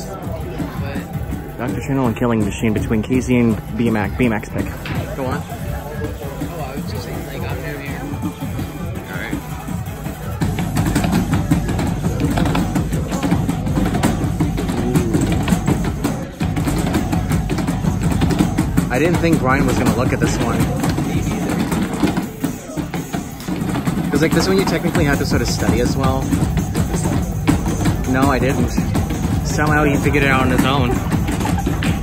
Dr. Chemical and Killing Machine between Kasey and BMAC, BMAC pick. Go on. oh, I was just saying like I'm new here. Alright. I didn't think Brian was gonna look at this one. Because like this one you technically have to sort of study as well. No, I didn't. Somehow he figured it out on his own. It's.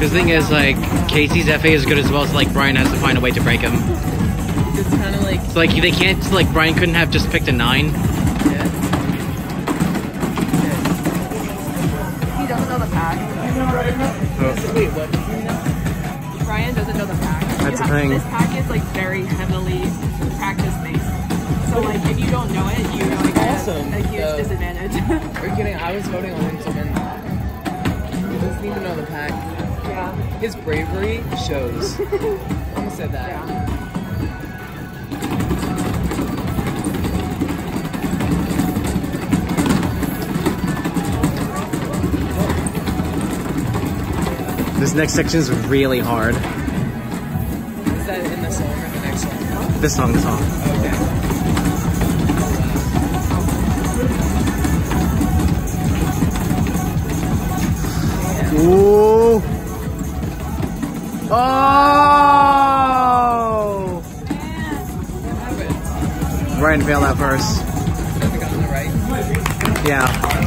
The thing is, like, Kasey's FA is good as well, so like Brian has to find a way to break him. It's kind of like So like they can't, like Brian couldn't have just picked a nine. yeah. He doesn't know the pack. Oh. Wait, what? That's You the thing. This pack is like very heavily practice based. So like if you don't know it, you know like Awesome. a, a huge Uh, disadvantage. Are you kidding? I was voting on him to win. He doesn't even know the pack. yeah. His bravery shows. Almost said that. Yeah. This next section is really hard. Song or the next song? This song, this song. Okay. Ooh. Oh! Brian failed that first. On. Yeah.